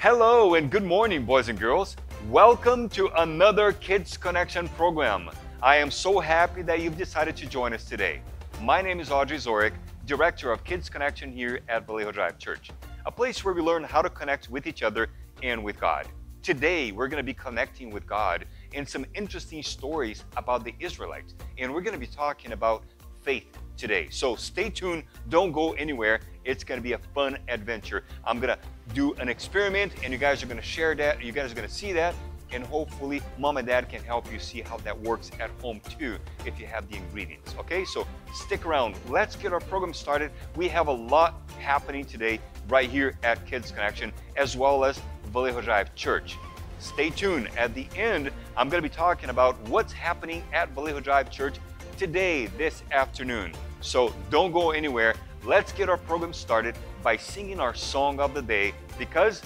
Hello and good morning, boys and girls. Welcome to another Kids Connection program. I am so happy that you've decided to join us today. My name is Audrey Zorik, Director of Kids Connection here at Vallejo Drive Church, a place where we learn how to connect with each other and with God. Today, we're going to be connecting with God in some interesting stories about the Israelites, and we're going to be talking about faith today. So stay tuned, don't go anywhere. It's going to be a fun adventure. I'm going to do an experiment, and you guys are going to share that. You guys are going to see that, and hopefully, mom and dad can help you see how that works at home too if you have the ingredients. Okay, so stick around. Let's get our program started. We have a lot happening today right here at Kids Connection, as well as Vallejo Drive Church. Stay tuned. At the end, I'm going to be talking about what's happening at Vallejo Drive Church today, this afternoon. So don't go anywhere. Let's get our program started by singing our song of the day because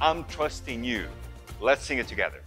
I'm trusting you. Let's sing it together.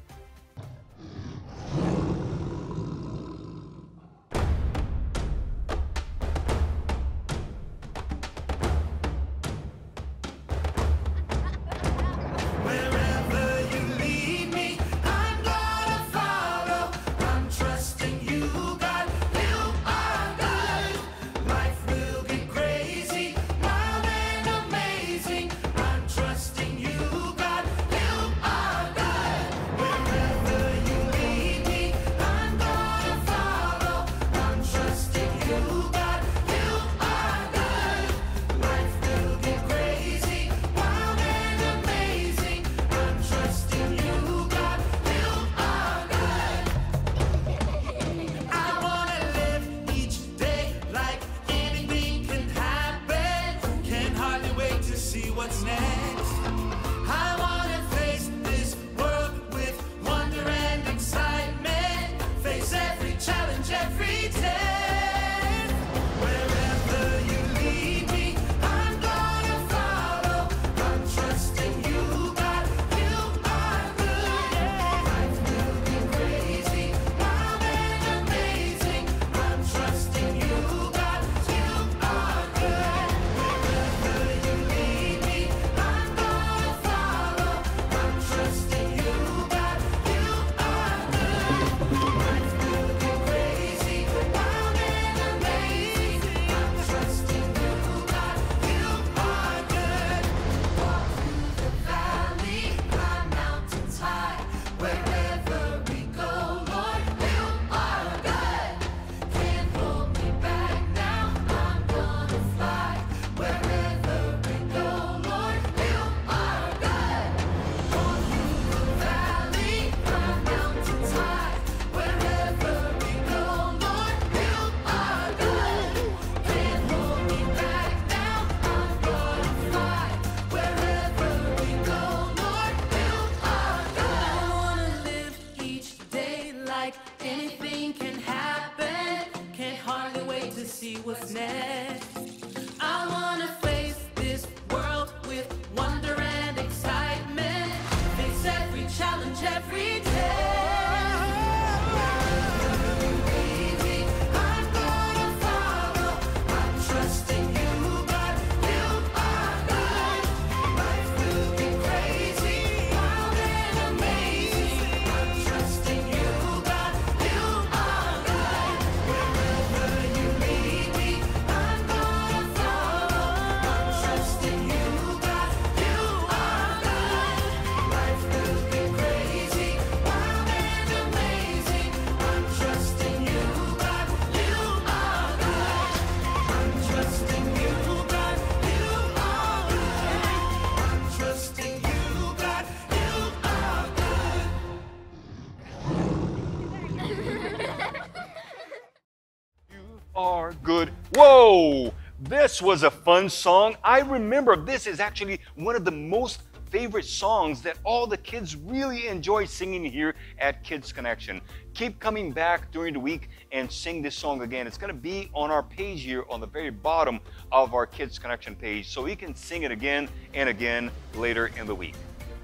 Whoa! This was a fun song. I remember this is actually one of the most favorite songs that all the kids really enjoy singing here at Kids Connection. Keep coming back during the week and sing this song again. It's going to be on our page here on the very bottom of our Kids Connection page so you can sing it again and again later in the week.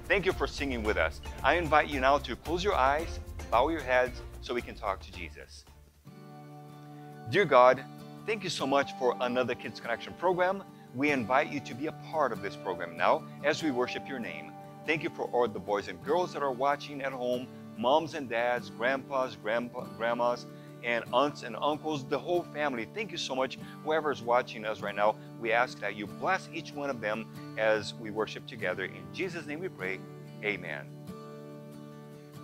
Thank you for singing with us. I invite you now to close your eyes, bow your heads so we can talk to Jesus. Dear God, thank you so much for another Kids Connection program. We invite you to be a part of this program now as we worship your name. Thank you for all the boys and girls that are watching at home, moms and dads, grandpas, grandpa, grandmas, and aunts and uncles, the whole family. Thank you so much. Whoever is watching us right now, we ask that you bless each one of them as we worship together. In Jesus' name we pray. Amen.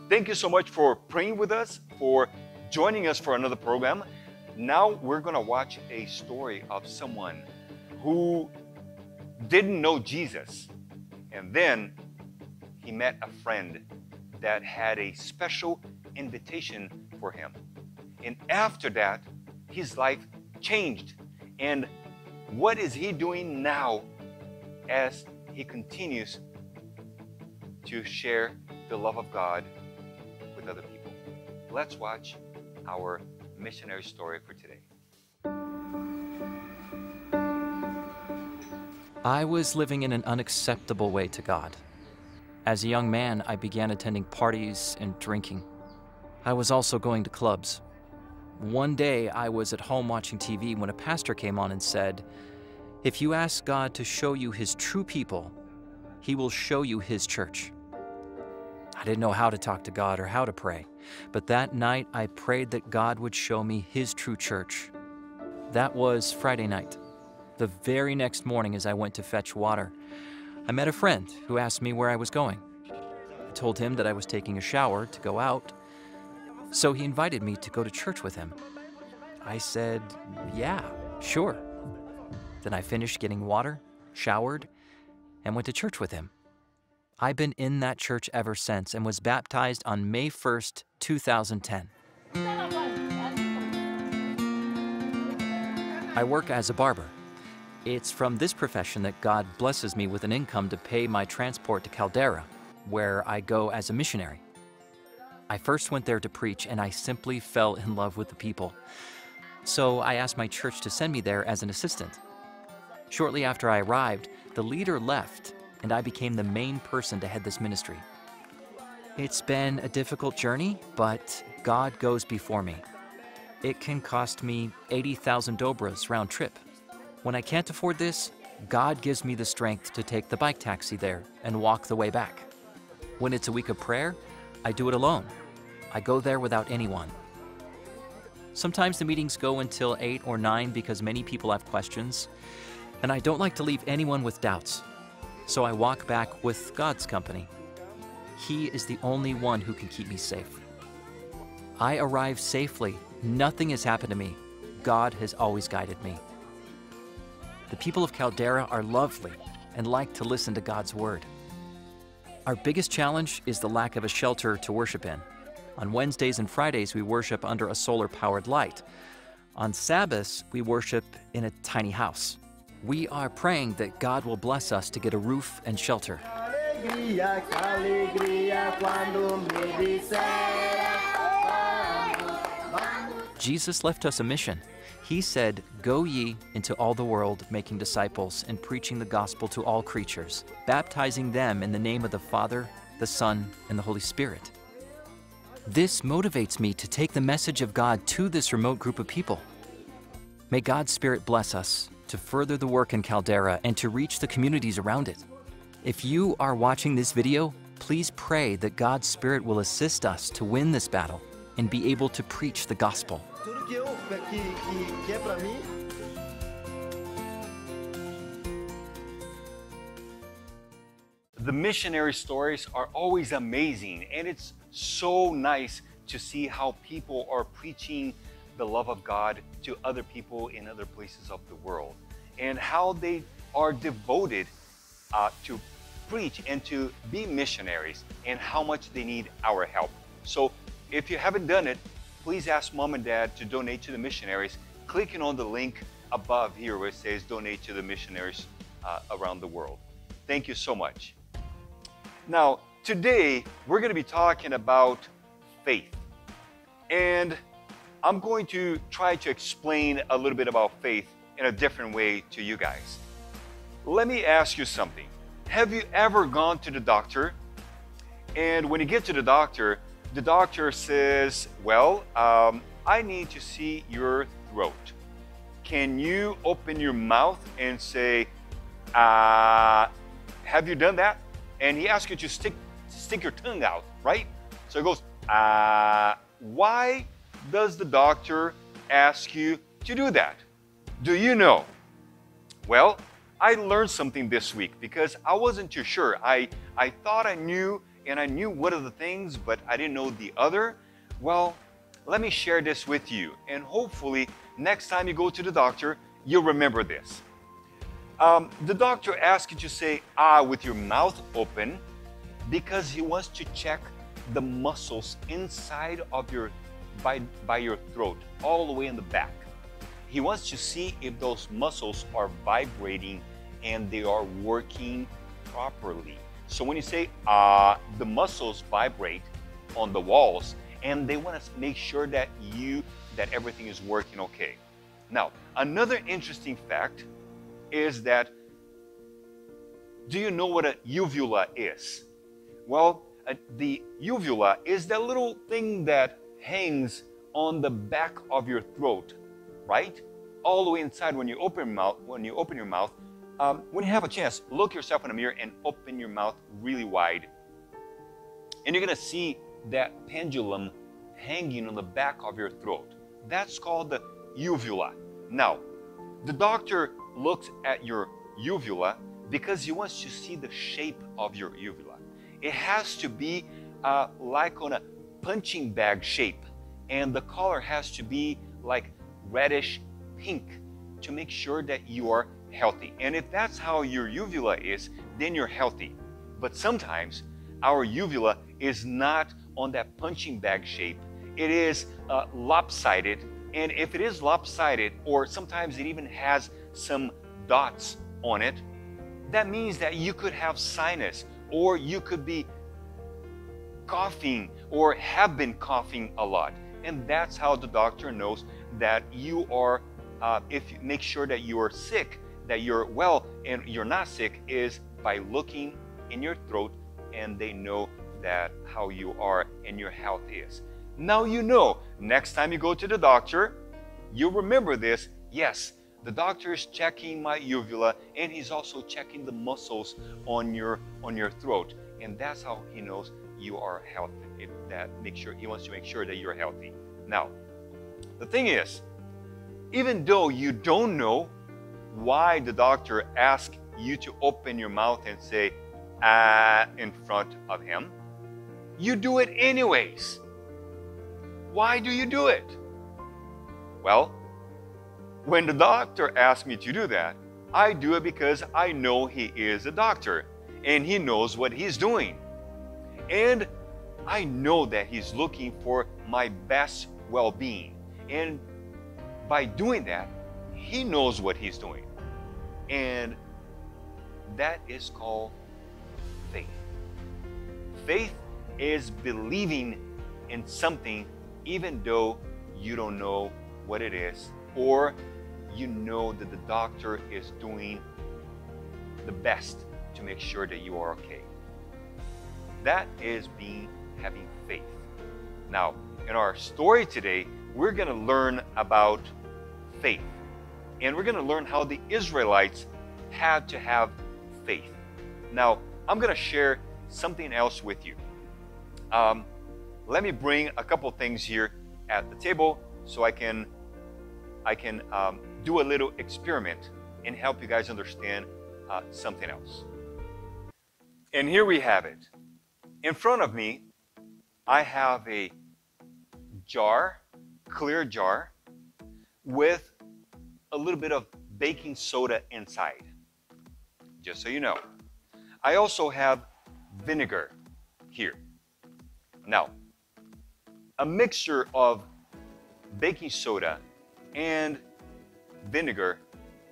Thank you so much for praying with us, for joining us for another program. Now we're going to watch a story of someone who didn't know Jesus. And then he met a friend that had a special invitation for him. And after that, his life changed. And what is he doing now as he continues to share the love of God with other people? Let's watch our missionary story for today. I was living in an unacceptable way to God. As a young man, I began attending parties and drinking. I was also going to clubs. One day, I was at home watching TV when a pastor came on and said, If you ask God to show you his true people, he will show you his church. I didn't know how to talk to God or how to pray, but that night I prayed that God would show me his true church. That was Friday night. The very next morning, as I went to fetch water, I met a friend who asked me where I was going. I told him that I was taking a shower to go out, so he invited me to go to church with him. I said, Yeah, sure. Then I finished getting water, showered, and went to church with him. I've been in that church ever since and was baptized on May 1st, 2010. I work as a barber. It's from this profession that God blesses me with an income to pay my transport to Caldera, where I go as a missionary. I first went there to preach and I simply fell in love with the people. So I asked my church to send me there as an assistant. Shortly after I arrived, the leader left and I became the main person to head this ministry. It's been a difficult journey, but God goes before me. It can cost me 80,000 dobras round trip. When I can't afford this, God gives me the strength to take the bike taxi there and walk the way back. When it's a week of prayer, I do it alone. I go there without anyone. Sometimes the meetings go until 8 or 9 because many people have questions, and I don't like to leave anyone with doubts. So I walk back with God's company. He is the only one who can keep me safe. I arrive safely. Nothing has happened to me. God has always guided me. The people of Caldera are lovely and like to listen to God's word. Our biggest challenge is the lack of a shelter to worship in. On Wednesdays and Fridays, we worship under a solar powered light. On Sabbaths, we worship in a tiny house. We are praying that God will bless us to get a roof and shelter. Alegria, alegria quando me disseram vamos, vamos. Jesus left us a mission. He said, Go ye into all the world, making disciples and preaching the gospel to all creatures, baptizing them in the name of the Father, the Son, and the Holy Spirit. This motivates me to take the message of God to this remote group of people. May God's Spirit bless us to further the work in Caldera and to reach the communities around it. If you are watching this video, please pray that God's Spirit will assist us to win this battle and be able to preach the gospel. The missionary stories are always amazing, and it's so nice to see how people are preaching the love of God to other people in other places of the world, and how they are devoted uh, to preach and to be missionaries, and how much they need our help. So, if you haven't done it, please ask mom and dad to donate to the missionaries, clicking on the link above here where it says donate to the missionaries uh, around the world. Thank you so much. Now, today we're going to be talking about faith. And I'm going to try to explain a little bit about faith in a different way to you guys. Let me ask you something. Have you ever gone to the doctor? And when you get to the doctor, the doctor says, Well, um, I need to see your throat. Can you open your mouth and say, uh, Have you done that? and he asks you to stick stick your tongue out, right? So he goes, uh, why does the doctor ask you to do that? Do you know? Well, I learned something this week because I wasn't too sure. I, I thought I knew and I knew one of the things, but I didn't know the other. Well, let me share this with you, and hopefully, next time you go to the doctor, you'll remember this. Um, the doctor asks you to say ah with your mouth open because he wants to check the muscles inside of your by, by your throat, all the way in the back. He wants to see if those muscles are vibrating and they are working properly. So when you say ah, the muscles vibrate on the walls and they want to make sure that you that everything is working okay. Now, another interesting fact is that do you know what a uvula is? Well, uh, the uvula is that little thing that hangs on the back of your throat, right? All the way inside when you open your mouth, when you open your mouth, um, when you have a chance, look yourself in the mirror and open your mouth really wide. And you're gonna see that pendulum hanging on the back of your throat. That's called the uvula. Now, the doctor looks at your uvula because he wants to see the shape of your uvula. It has to be uh, like on a punching bag shape, and the color has to be like reddish pink to make sure that you are healthy. And if that's how your uvula is, then you're healthy. But sometimes our uvula is not on that punching bag shape, it is uh, lopsided. And if it is lopsided, or sometimes it even has some dots on it, that means that you could have sinus or you could be coughing or have been coughing a lot. And that's how the doctor knows that you are, uh, if you make sure that you are sick, that you're well and you're not sick, is by looking in your throat and they know that how you are and your health is. Now you know, next time you go to the doctor, you remember this. Yes, the doctor is checking my uvula and he's also checking the muscles on your on your throat. And that's how he knows you are healthy. It, that make sure he wants to make sure that you're healthy. Now, the thing is, even though you don't know why the doctor asked you to open your mouth and say ah in front of him, you do it anyways. Why do you do it? Well, when the doctor asks me to do that, I do it because I know he is a doctor and he knows what he's doing. And I know that he's looking for my best well being. And by doing that, he knows what he's doing. And that is called faith. Faith is believing in something even though you don't know what it is or you know that the doctor is doing the best to make sure that you are okay. That is being having faith. Now, in our story today, we're going to learn about faith. And we're going to learn how the Israelites had to have faith. Now, I'm going to share something else with you. Um, let me bring a couple things here at the table so I can I can um, do a little experiment and help you guys understand uh, something else. And here we have it. In front of me, I have a jar, clear jar, with a little bit of baking soda inside. Just so you know. I also have vinegar here. Now, a mixture of baking soda and vinegar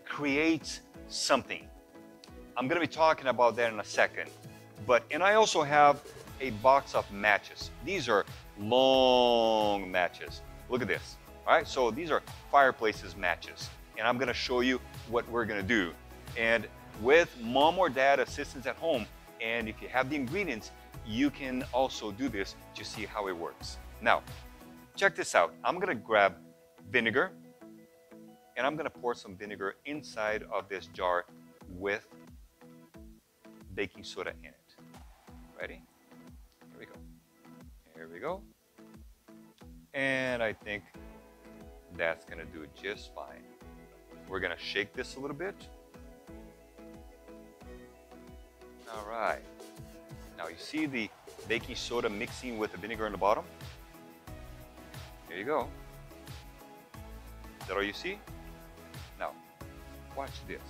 creates something. I'm going to be talking about that in a second. But, and I also have a box of matches. These are long matches. Look at this. All right, so these are fireplaces matches. And I'm going to show you what we're going to do. And with mom or dad assistance at home, and if you have the ingredients, you can also do this to see how it works. Now, check this out. I'm going to grab vinegar and I'm going to pour some vinegar inside of this jar with baking soda in it. Ready? Here we go. Here we go. And I think that's going to do just fine. We're going to shake this a little bit. All right. Now you see the baking soda mixing with the vinegar in the bottom? There you go. Is that all you see? Now, watch this.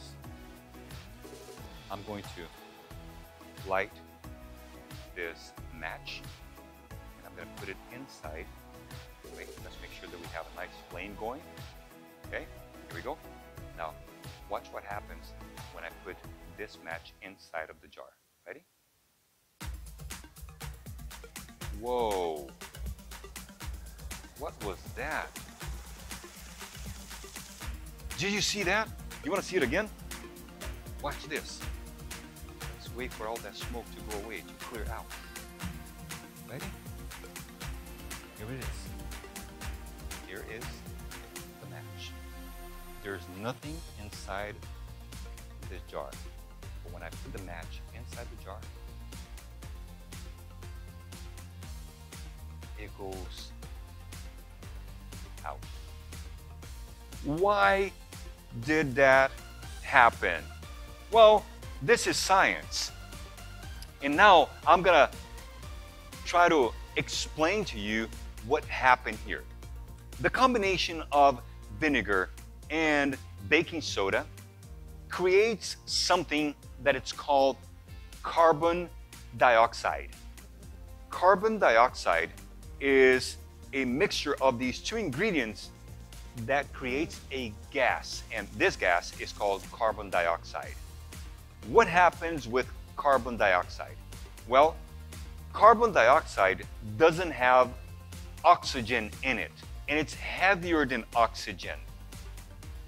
I'm going to light this match and I'm to put it inside. Wait, let's make sure that we have a nice flame going. Okay, here we go. Now, watch what happens when I put this match inside of the jar. Ready? Whoa. What was that? Did you see that? You want to see it again? Watch this. Wait for all that smoke to go away, to clear out. Ready? Here it is. Here is the match. There's nothing inside this jar. But when I put the match inside the jar, it goes out. Why did that happen? Well, this is science. And now I'm gonna try to explain to you what happened here. The combination of vinegar and baking soda creates something that it's called carbon dioxide. Carbon dioxide is a mixture of these two ingredients that creates a gas, and this gas is called carbon dioxide. What happens with carbon dioxide? Well, carbon dioxide doesn't have oxygen in it, and it's heavier than oxygen.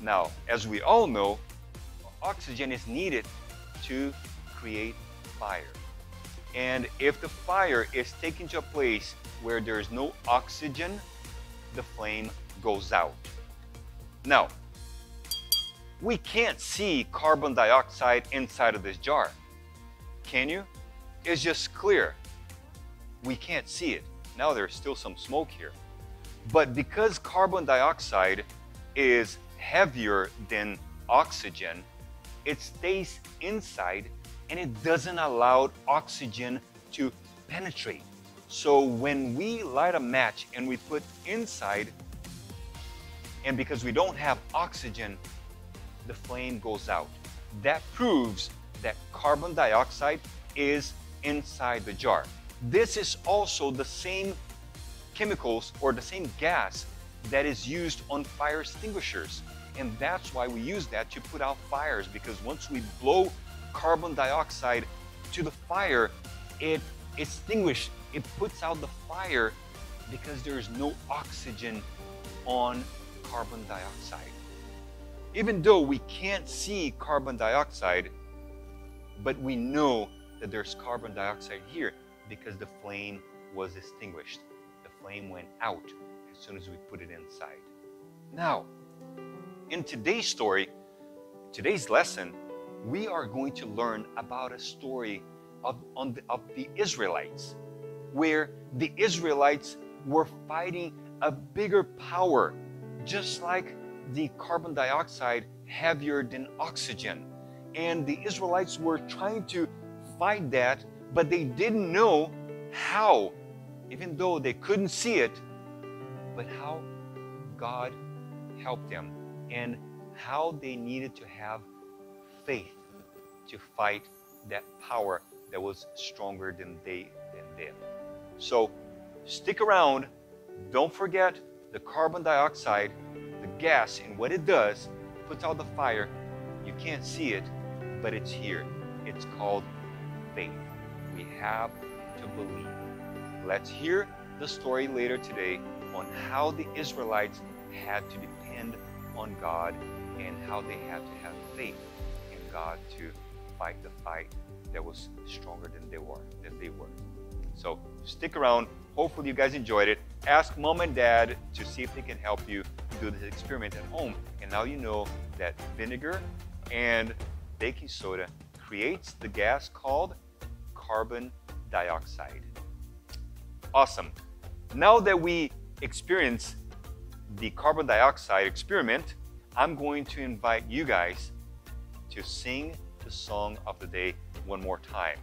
Now, as we all know, oxygen is needed to create fire. And if the fire is taken to a place where there is no oxygen, the flame goes out. Now, we can't see carbon dioxide inside of this jar. Can you? It's just clear. We can't see it. Now there's still some smoke here. But because carbon dioxide is heavier than oxygen, it stays inside and it doesn't allow oxygen to penetrate. So when we light a match and we put inside, and because we don't have oxygen, the flame goes out. That proves that carbon dioxide is inside the jar. This is also the same chemicals or the same gas that is used on fire extinguishers. And that's why we use that to put out fires because once we blow carbon dioxide to the fire, it extinguishes, it puts out the fire because there is no oxygen on carbon dioxide. Even though we can't see carbon dioxide, but we know that there's carbon dioxide here because the flame was extinguished. The flame went out as soon as we put it inside. Now, in today's story, today's lesson, we are going to learn about a story of, on the, of the Israelites, where the Israelites were fighting a bigger power, just like the carbon dioxide heavier than oxygen. And the Israelites were trying to fight that, but they didn't know how, even though they couldn't see it, but how God helped them and how they needed to have faith to fight that power that was stronger than they than them. So stick around. Don't forget the carbon dioxide, gas, and what it does puts out the fire. You can't see it, but it's here. It's called faith. We have to believe. Let's hear the story later today on how the Israelites had to depend on God and how they had to have faith in God to fight the fight that was stronger than they were than they were. So stick around. Hopefully you guys enjoyed it. Ask mom and dad to see if they can help you do this experiment at home. And now you know that vinegar and baking soda creates the gas called carbon dioxide. Awesome. Now that we experience the carbon dioxide experiment, I'm going to invite you guys to sing the song of the day one more time.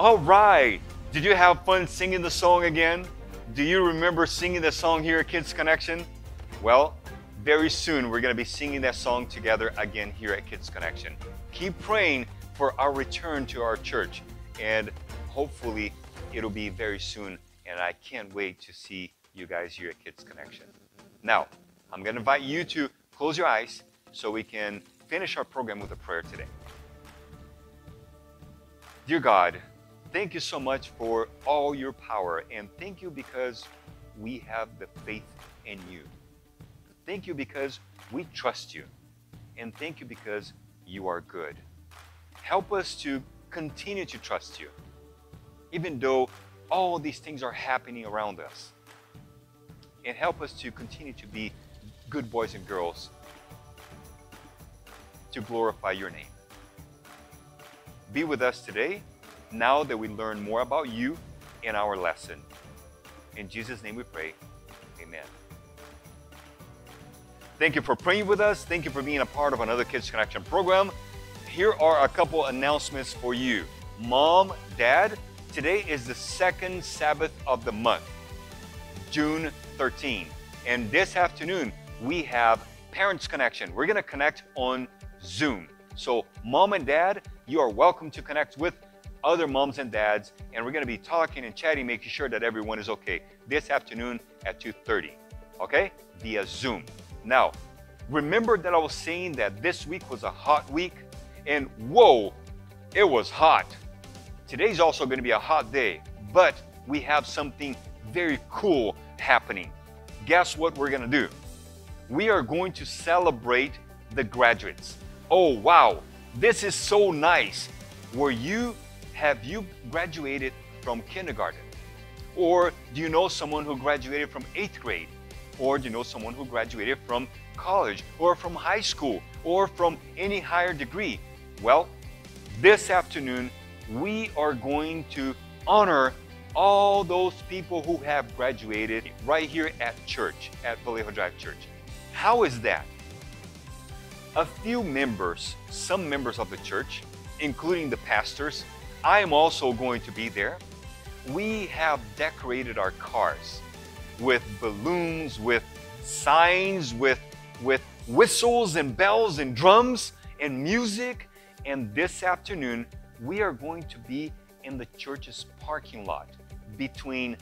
All right. Did you have fun singing the song again? Do you remember singing the song here at Kids Connection? Well, very soon we're going to be singing that song together again here at Kids Connection. Keep praying for our return to our church, and hopefully it'll be very soon. And I can't wait to see you guys here at Kids Connection. Now, I'm going to invite you to close your eyes so we can finish our program with a prayer today. Dear God, thank you so much for all your power, and thank you because we have the faith in you. Thank you because we trust you, and thank you because you are good. Help us to continue to trust you, even though all these things are happening around us. And help us to continue to be good boys and girls to glorify your name. Be with us today now that we learn more about you in our lesson. In Jesus' name we pray. Amen. Thank you for praying with us. Thank you for being a part of another Kids Connection program. Here are a couple announcements for you. Mom, Dad, today is the second Sabbath of the month, June 13. And this afternoon, we have Parents Connection. We're going to connect on Zoom. So, mom and dad, you are welcome to connect with other moms and dads, and we're going to be talking and chatting, making sure that everyone is okay this afternoon at 2:30. Okay, via Zoom. Now, remember that I was saying that this week was a hot week, and whoa, it was hot. Today's also going to be a hot day, but we have something very cool happening. Guess what we're going to do? We are going to celebrate the graduates. Oh, wow, this is so nice. Were you, have you graduated from kindergarten? Or do you know someone who graduated from eighth grade? Or do you know someone who graduated from college or from high school or from any higher degree? Well, this afternoon we are going to honor all those people who have graduated right here at church, at Vallejo Drive Church. How is that? A few members, some members of the church, including the pastors, I am also going to be there. We have decorated our cars with balloons, with signs, with, with whistles and bells and drums and music. And this afternoon, we are going to be in the church's parking lot between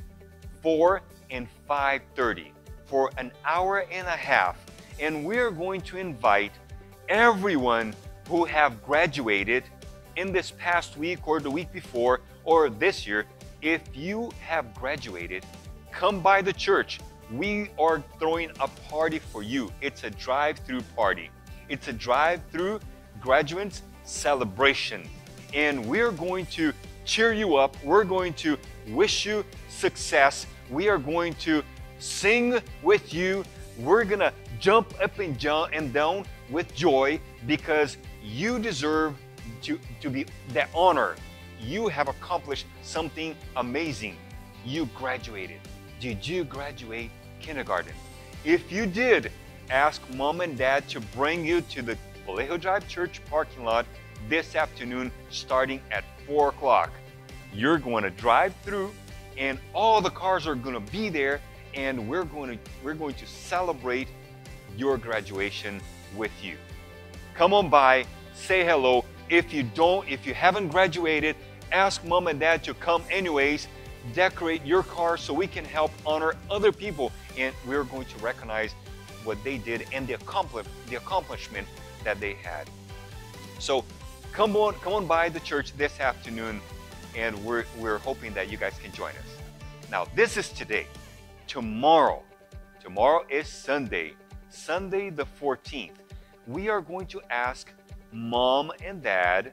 4 and 5:30 for an hour and a half and we're going to invite everyone who have graduated in this past week or the week before or this year if you have graduated come by the church we are throwing a party for you it's a drive-through party it's a drive-through graduates celebration and we're going to cheer you up. We're going to wish you success. We are going to sing with you. We're going to jump up and down with joy because you deserve to, to be that honor. You have accomplished something amazing. You graduated. Did you graduate kindergarten? If you did, ask mom and dad to bring you to the Vallejo Drive Church parking lot this afternoon starting at 4 o'clock. You're going to drive through and all the cars are going to be there and we're going to we're going to celebrate your graduation with you. Come on by, say hello. If you don't, if you haven't graduated, ask mom and dad to come anyways. Decorate your car so we can help honor other people and we're going to recognize what they did and the the accomplishment that they had. So come on, come on by the church this afternoon, and we're, we're hoping that you guys can join us. Now, this is today. Tomorrow, tomorrow is Sunday, Sunday the 14th. We are going to ask mom and dad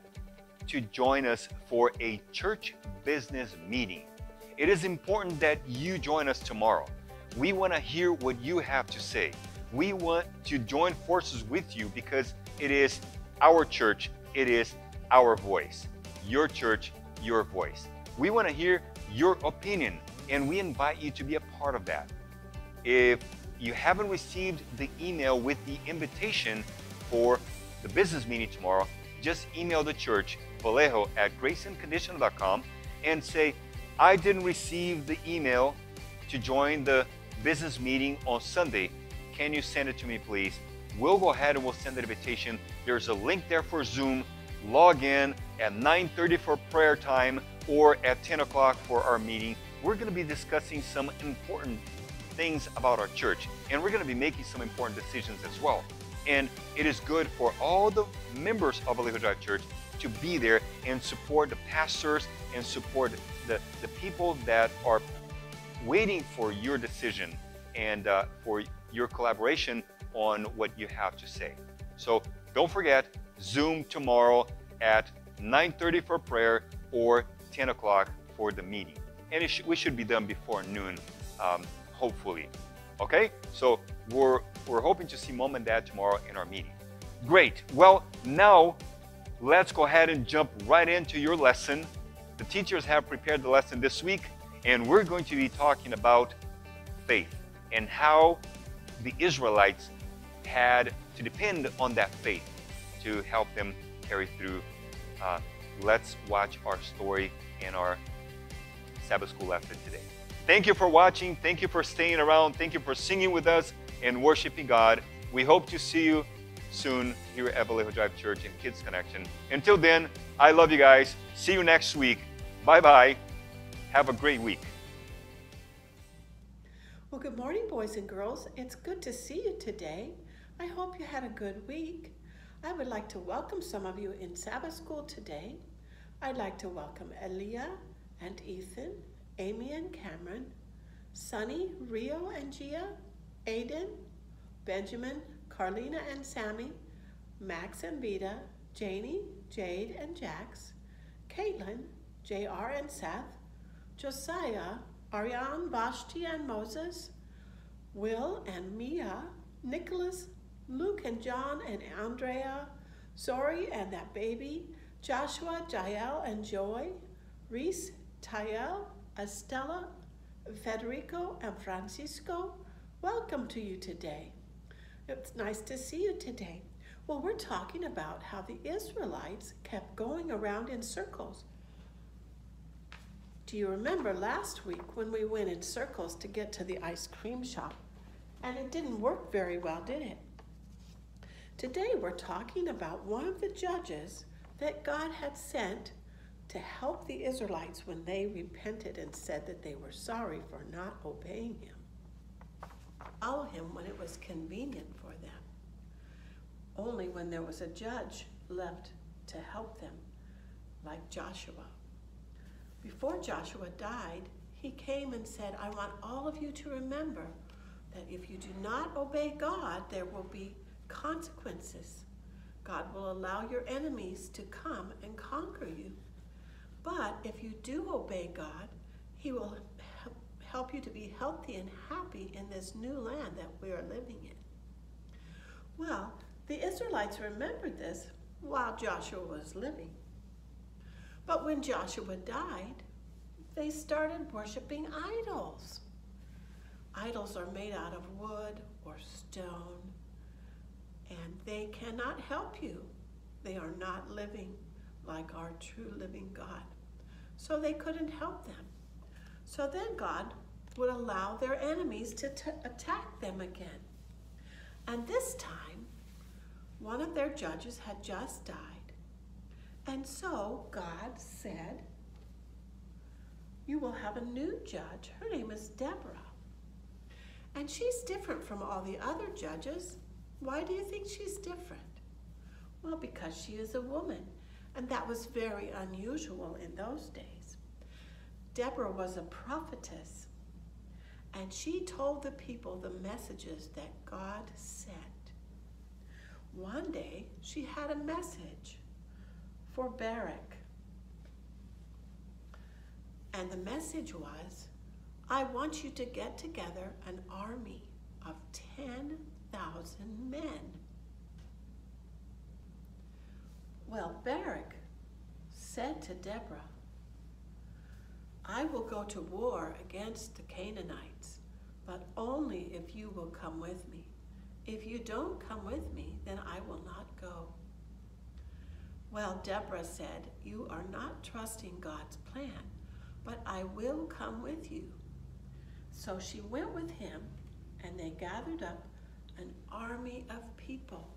to join us for a church business meeting. It is important that you join us tomorrow. We want to hear what you have to say. We want to join forces with you because it is our church, it is our voice. Your church, your voice. We want to hear your opinion and we invite you to be a part of that. If you haven't received the email with the invitation for the business meeting tomorrow, just email the church, Vallejo at graceandconditional.com, and say, I didn't receive the email to join the business meeting on Sunday. Can you send it to me, please? We'll go ahead and we'll send the invitation. There's a link there for Zoom. Log in at 9:30 for prayer time or at 10 o'clock for our meeting. We're going to be discussing some important things about our church, and we're going to be making some important decisions as well. And it is good for all the members of Vallejo Drive Church to be there and support the pastors and support the, the people that are waiting for your decision and uh, for your collaboration on what you have to say. So don't forget, Zoom tomorrow at 9.30 for prayer or 10 o'clock for the meeting. And sh- we should be done before noon, um, hopefully. Okay? So we're, we're hoping to see mom and dad tomorrow in our meeting. Great. Well, now let's go ahead and jump right into your lesson. The teachers have prepared the lesson this week, and we're going to be talking about faith and how the Israelites had to depend on that faith to help them carry through. Uh, let's watch our story in our Sabbath school lesson today. Thank you for watching. Thank you for staying around. Thank you for singing with us and worshiping God. We hope to see you soon here at Vallejo Drive Church and Kids Connection. Until then, I love you guys. See you next week. Bye bye. Have a great week. Well, good morning, boys and girls. It's good to see you today. I hope you had a good week. I would like to welcome some of you in Sabbath school today. I'd like to welcome Elia and Ethan, Amy and Cameron, Sunny, Rio and Gia, Aiden, Benjamin, Carlina and Sammy, Max and Vita, Janie, Jade and Jax, Caitlin, JR and Seth, Josiah, Ariane, Vashti and Moses, Will and Mia, Nicholas, Luke and John and Andrea, Zori and that baby, Joshua, Jael and Joy, Reese, Tael, Estella, Federico and Francisco. Welcome to you today. It's nice to see you today. Well, we're talking about how the Israelites kept going around in circles. Do you remember last week when we went in circles to get to the ice cream shop? And it didn't work very well, did it? Today we're talking about one of the judges that God had sent to help the Israelites when they repented and said that they were sorry for not obeying him. Follow him when it was convenient for them. Only when there was a judge left to help them, like Joshua. Before Joshua died, he came and said, I want all of you to remember that if you do not obey God, there will be consequences. God will allow your enemies to come and conquer you. But if you do obey God, He will help- you to be healthy and happy in this new land that we are living in. Well, the Israelites remembered this while Joshua was living. But when Joshua died, they started worshiping idols. Idols are made out of wood or stone, and they cannot help you. They are not living like our true living God. So they couldn't help them. So then God would allow their enemies to attack them again. And this time, one of their judges had just died. And so God said, You will have a new judge. Her name is Deborah. And she's different from all the other judges. Why do you think she's different? Well, because she is a woman, and that was very unusual in those days. Deborah was a prophetess, and she told the people the messages that God sent. One day, she had a message for Barak. And the message was I want you to get together an army of 10,000 men. Well, Barak said to Deborah, I will go to war against the Canaanites, but only if you will come with me. If you don't come with me, then I will not go. Well, Deborah said, You are not trusting God's plan, but I will come with you. So she went with him, and they gathered up an army of people.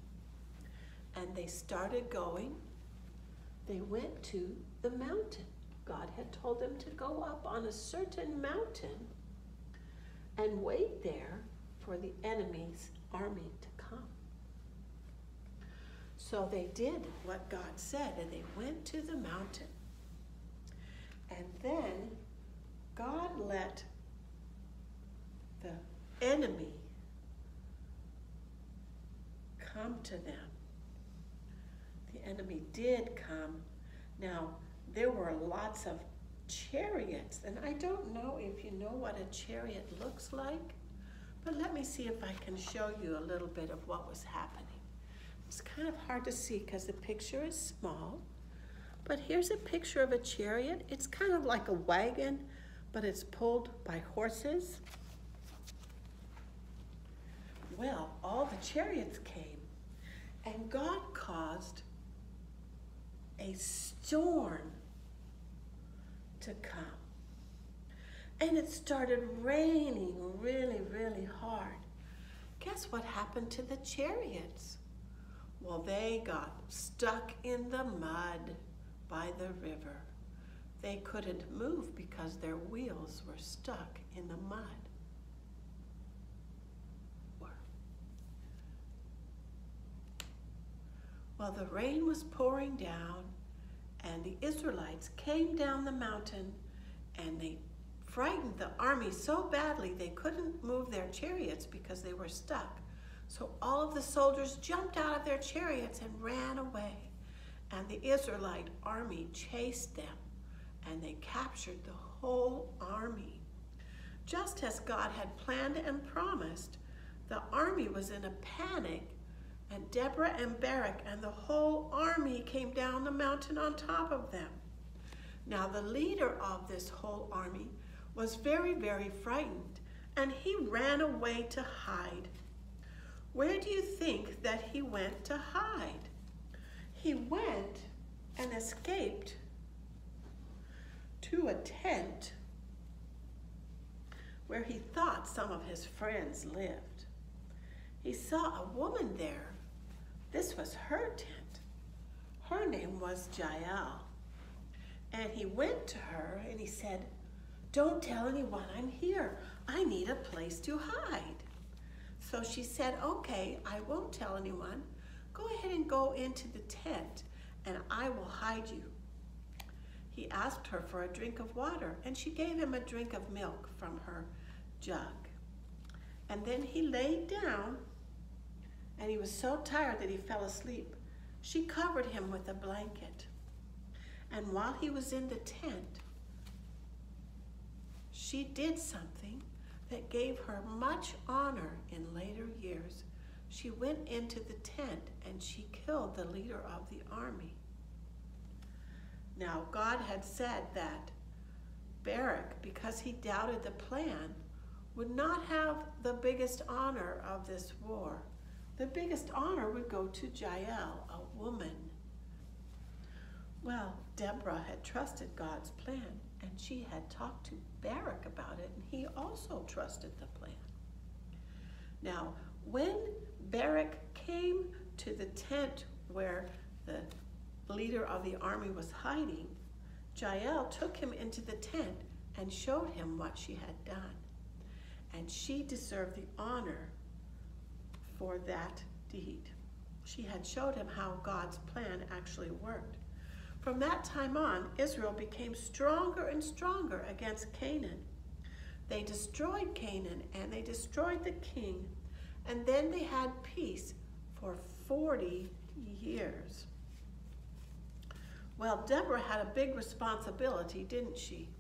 And they started going. They went to the mountain. God had told them to go up on a certain mountain and wait there for the enemy's army to come. So they did what God said, and they went to the mountain. And then God let the enemy come to them. The enemy did come. Now, there were lots of chariots, and I don't know if you know what a chariot looks like, but let me see if I can show you a little bit of what was happening. It's kind of hard to see because the picture is small, but here's a picture of a chariot. It's kind of like a wagon, but it's pulled by horses. Well, all the chariots came, and God caused a storm to come. And it started raining really, really hard. Guess what happened to the chariots? Well, they got stuck in the mud by the river. They couldn't move because their wheels were stuck in the mud. Well, the rain was pouring down, and the Israelites came down the mountain and they frightened the army so badly they couldn't move their chariots because they were stuck. So all of the soldiers jumped out of their chariots and ran away. And the Israelite army chased them and they captured the whole army. Just as God had planned and promised, the army was in a panic and Deborah and Barak and the whole army came down the mountain on top of them. Now, the leader of this whole army was very, very frightened, and he ran away to hide. Where do you think that he went to hide? He went and escaped to a tent where he thought some of his friends lived. He saw a woman there. This was her tent. Her name was Jael. And he went to her and he said, Don't tell anyone I'm here. I need a place to hide. So she said, Okay, I won't tell anyone. Go ahead and go into the tent and I will hide you. He asked her for a drink of water and she gave him a drink of milk from her jug. And then he laid down and he was so tired that he fell asleep. She covered him with a blanket. And while he was in the tent, she did something that gave her much honor in later years. She went into the tent and she killed the leader of the army. Now, God had said that Barak, because he doubted the plan, would not have the biggest honor of this war. The biggest honor would go to Jael, a woman. Well, Deborah had trusted God's plan, and she had talked to Barak about it, and he also trusted the plan. Now, when Barak came to the tent where the leader of the army was hiding, Jael took him into the tent and showed him what she had done. And she deserved the honor for that deed. She had showed him how God's plan actually worked. From that time on, Israel became stronger and stronger against Canaan. They destroyed Canaan and they destroyed the king, and then they had peace for 40 years. Well, Deborah had a big responsibility, didn't she?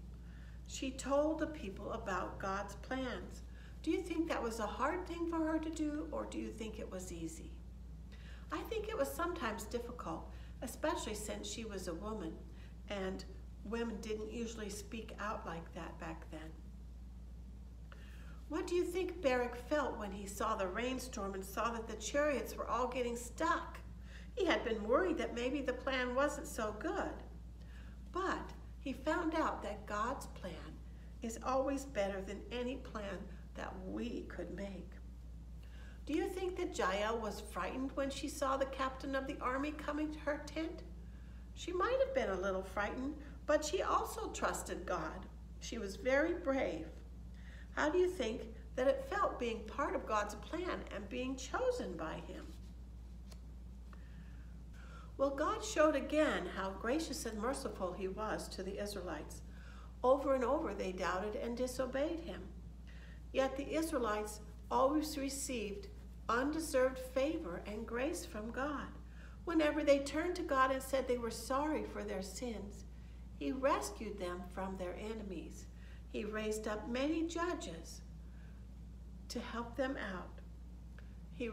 She told the people about God's plans. Do you think that was a hard thing for her to do, or do you think it was easy? I think it was sometimes difficult, especially since she was a woman, and women didn't usually speak out like that back then. What do you think Barak felt when he saw the rainstorm and saw that the chariots were all getting stuck? He had been worried that maybe the plan wasn't so good. But he found out that God's plan is always better than any plan that we could make. Do you think that Jael was frightened when she saw the captain of the army coming to her tent? She might have been a little frightened, but she also trusted God. She was very brave. How do you think that it felt being part of God's plan and being chosen by Him? Well, God showed again how gracious and merciful He was to the Israelites. Over and over they doubted and disobeyed Him. Yet the Israelites always received undeserved favor and grace from God. Whenever they turned to God and said they were sorry for their sins, He rescued them from their enemies. He raised up many judges to help them out. He,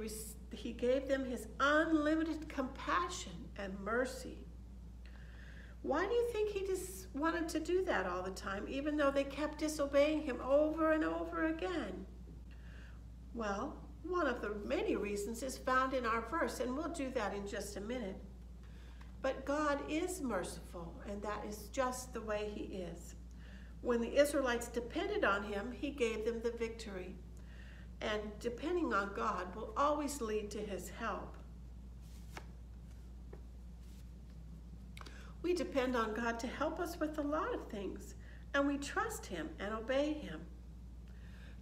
he gave them His unlimited compassion and mercy. Why do you think He just wanted to do that all the time, even though they kept disobeying Him over and over again? Well, one of the many reasons is found in our verse, and we'll do that in just a minute. But God is merciful, and that is just the way He is. When the Israelites depended on Him, He gave them the victory. And depending on God will always lead to His help. We depend on God to help us with a lot of things, and we trust Him and obey Him.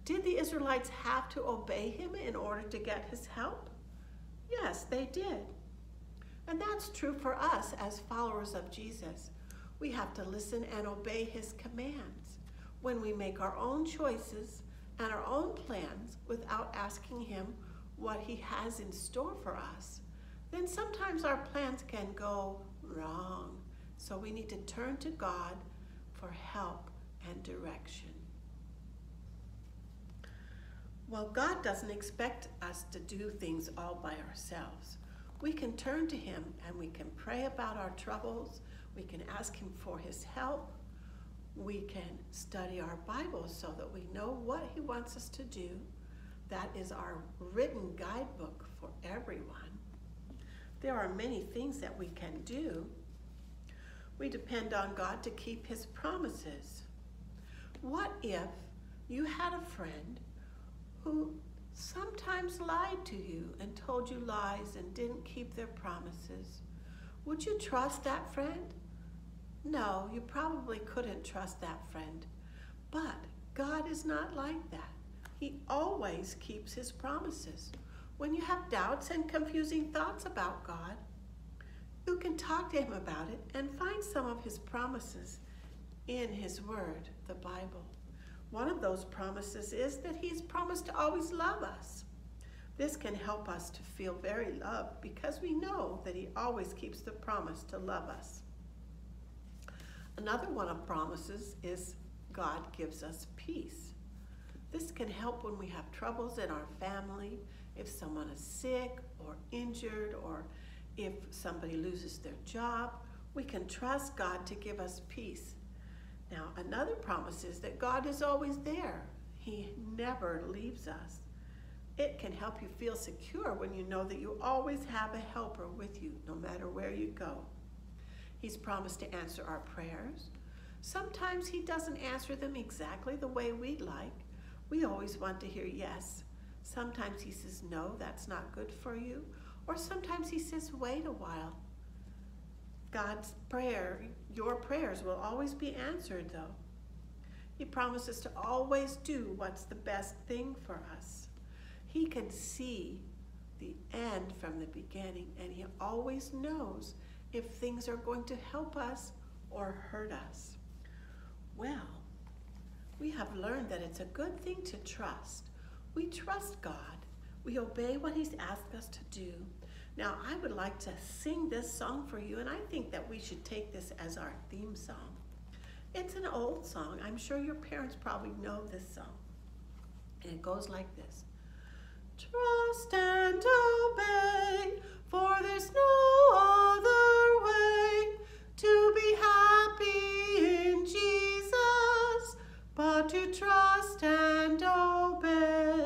Did the Israelites have to obey Him in order to get His help? Yes, they did. And that's true for us as followers of Jesus. We have to listen and obey His commands when we make our own choices and our own plans without asking Him what He has in store for us. Then sometimes our plans can go wrong. So we need to turn to God for help and direction. Well, God doesn't expect us to do things all by ourselves. We can turn to Him and we can pray about our troubles. We can ask Him for His help. We can study our Bible so that we know what He wants us to do. That is our written guidebook for everyone. There are many things that we can do. We depend on God to keep His promises. What if you had a friend who sometimes lied to you and told you lies and didn't keep their promises? Would you trust that friend? No, you probably couldn't trust that friend. But God is not like that. He always keeps His promises. When you have doubts and confusing thoughts about God, you can talk to Him about it and find some of His promises in His Word, the Bible. One of those promises is that He's promised to always love us. This can help us to feel very loved because we know that He always keeps the promise to love us. Another one of promises is God gives us peace. This can help when we have troubles in our family, if someone is sick or injured, or if somebody loses their job. We can trust God to give us peace. Now, another promise is that God is always there. He never leaves us. It can help you feel secure when you know that you always have a helper with you, no matter where you go. He's promised to answer our prayers. Sometimes He doesn't answer them exactly the way we'd like. We always want to hear yes. Sometimes He says, no, that's not good for you. Or sometimes He says, wait a while. God's prayer, your prayers will always be answered, though. He promises to always do what's the best thing for us. He can see the end from the beginning, and He always knows if things are going to help us or hurt us. Well, we have learned that it's a good thing to trust. We trust God. We obey what He's asked us to do. Now, I would like to sing this song for you, and I think that we should take this as our theme song. It's an old song. I'm sure your parents probably know this song. And it goes like this Trust and obey, for there's no other way to be happy in Jesus but to trust and obey.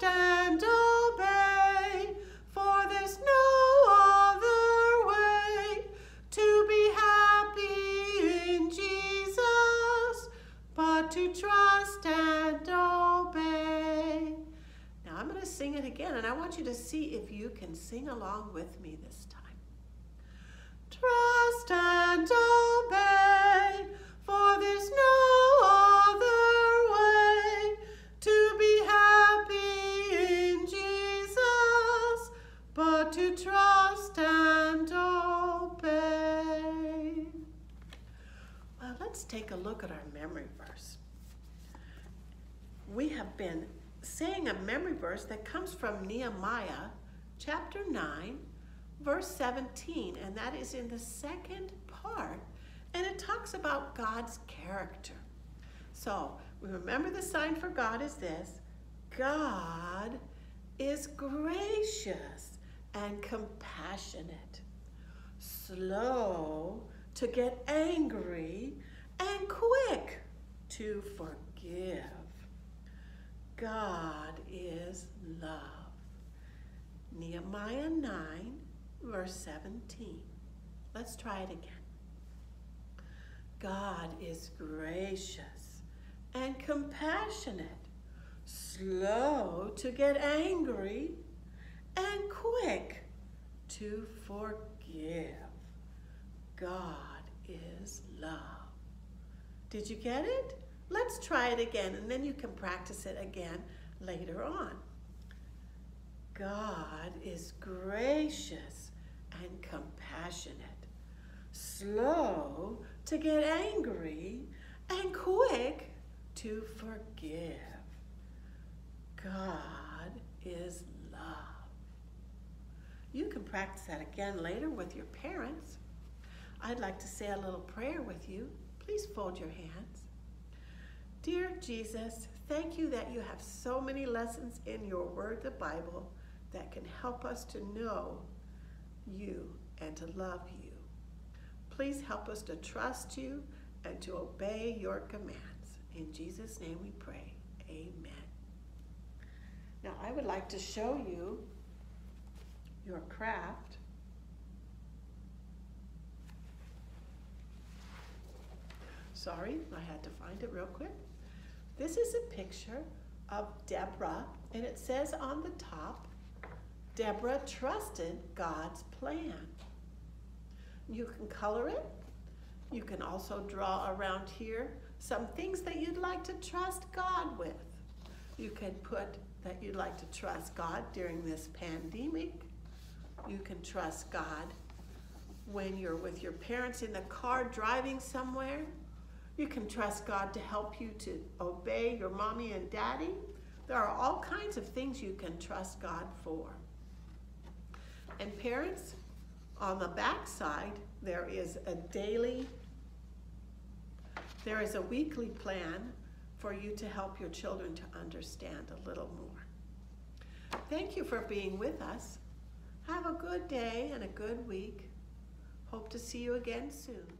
Trust and obey, for there's no other way to be happy in Jesus but to trust and obey. Now I'm going to sing it again, and I want you to see if you can sing along with me this time. Trust and obey, for there's no trust and obey. Well, let's take a look at our memory verse. We have been saying a memory verse that comes from Nehemiah chapter 9, verse 17, and that is in the second part, and it talks about God's character. So we remember the sign for God is this God is gracious and compassionate, slow to get angry, and quick to forgive. God is love. Nehemiah 9, verse 17. Let's try it again. God is gracious and compassionate, slow to get angry, and quick to forgive. God is love. Did you get it? Let's try it again and then you can practice it again later on. God is gracious and compassionate, slow to get angry, and quick to forgive. God is. You can practice that again later with your parents. I'd like to say a little prayer with you. Please fold your hands. Dear Jesus, thank you that you have so many lessons in your word, the Bible, that can help us to know you and to love you. Please help us to trust you and to obey your commands. In Jesus' name we pray. Amen. Now, I would like to show you your craft. Sorry, I had to find it real quick. This is a picture of Deborah, and it says on the top, Deborah trusted God's plan. You can color it. You can also draw around here some things that you'd like to trust God with. You can put that you'd like to trust God during this pandemic. You can trust God when you're with your parents in the car driving somewhere. You can trust God to help you to obey your mommy and daddy. There are all kinds of things you can trust God for. And parents, on the back side, there is a daily, there is a weekly plan for you to help your children to understand a little more. Thank you for being with us. Have a good day and a good week. Hope to see you again soon.